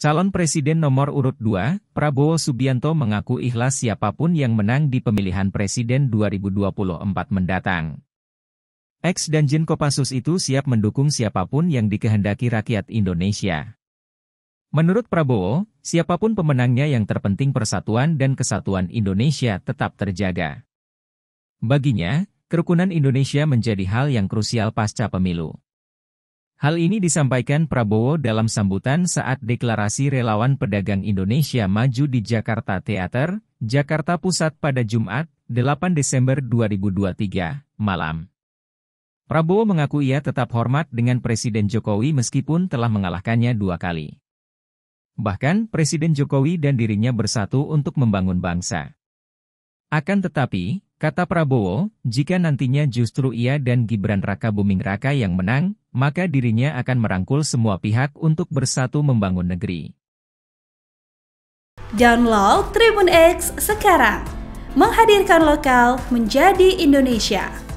Calon Presiden nomor urut 2, Prabowo Subianto mengaku ikhlas siapa pun yang menang di pemilihan Presiden 2024 mendatang. Ex Danjen Kopassus itu siap mendukung siapa pun yang dikehendaki rakyat Indonesia. Menurut Prabowo, siapa pun pemenangnya yang terpenting persatuan dan kesatuan Indonesia tetap terjaga. Baginya, kerukunan Indonesia menjadi hal yang krusial pasca pemilu. Hal ini disampaikan Prabowo dalam sambutan saat deklarasi relawan pedagang Indonesia maju di Jakarta Theater, Jakarta Pusat pada Jumat, 8 Desember 2023, malam. Prabowo mengaku ia tetap hormat dengan Presiden Jokowi meskipun telah mengalahkannya dua kali. Bahkan, Presiden Jokowi dan dirinya bersatu untuk membangun bangsa. Akan tetapi, kata Prabowo, jika nantinya justru ia dan Gibran Raka Buming Raka yang menang, maka dirinya akan merangkul semua pihak untuk bersatu membangun negeri. Download Tribun X sekarang, menghadirkan lokal menjadi Indonesia.